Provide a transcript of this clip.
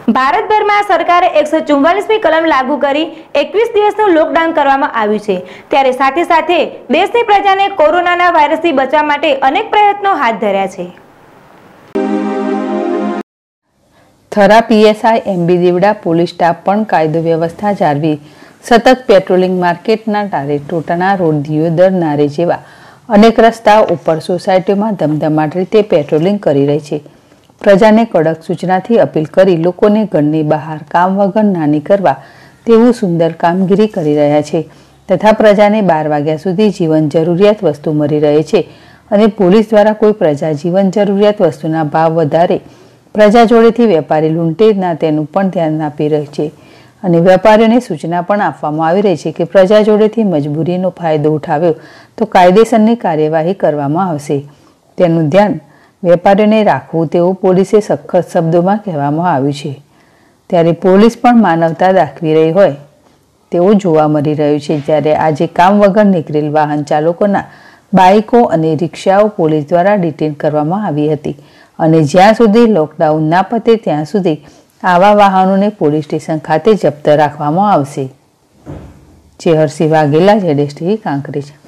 ભારતભરમાં સરકારે એકસો ચુમ્માલીસમી કલમ લાગુ કરી એકવીસ દિવસનું લોકડાઉન કરવામાં આવ્યું છે. ત્યારે સાથે સાથે દેશની પ્રજાને કોરોનાના વાયરસથી બચવા માટે અનેક પ્રયત્નો હાથ ધર્યા છે. થરા પીએસઆઈ એમબી દીવડા પોલીસ સ્ટાફ પણ કાયદો વ્યવસ્થા જાળવી સતત પેટ્રોલિંગ માર્કેટના ટારે ટોટાના રોડ દિયોદર નારે જેવા અનેક રસ્તાઓ ઉપર સોસાયટીઓમાં ધમધમાટ રીતે પેટ્રોલિંગ કરી રહી છે. પ્રજાને કડક સૂચનાથી અપીલ કરી લોકોને ઘરની બહાર કામ વગર નાની કરવા તેવું સુંદર કામગીરી કરી રહ્યા છે. તથા પ્રજાને બાર વાગ્યા સુધી જીવન જરૂરિયાત વસ્તુ મળી રહે છે અને પોલીસ દ્વારા કોઈ પ્રજા જીવન જરૂરિયાત વસ્તુના ભાવ વધારે પ્રજા જોડેથી વેપારી લૂંટે ના તેનું પણ ધ્યાન આપી રહી છે. અને વેપારીઓને સૂચના પણ આપવામાં આવી રહી છે કે પ્રજા જોડેથી મજબૂરીનો ફાયદો ઉઠાવ્યો તો કાયદેસરની કાર્યવાહી કરવામાં આવશે. તેનું ધ્યાન વેપારીઓને રાખવું તેવું પોલીસે સખત શબ્દોમાં કહેવામાં આવ્યું છે. ત્યારે પોલીસ પણ માનવતા દાખવી રહી હોય તેવું જોવા મળી રહ્યું છે. જ્યારે આજે કામ વગર નીકળેલ વાહન ચાલકોના બાઇકો અને રિક્ષાઓ પોલીસ દ્વારા ડિટેન કરવામાં આવી હતી અને જ્યાં સુધી લોકડાઉન ના પતે ત્યાં સુધી આવા વાહનોને પોલીસ સ્ટેશન ખાતે જપ્ત રાખવામાં આવશે. જેહરસિંહ વાઘેલા જેડેશ ટીવી, કાંકરેજ.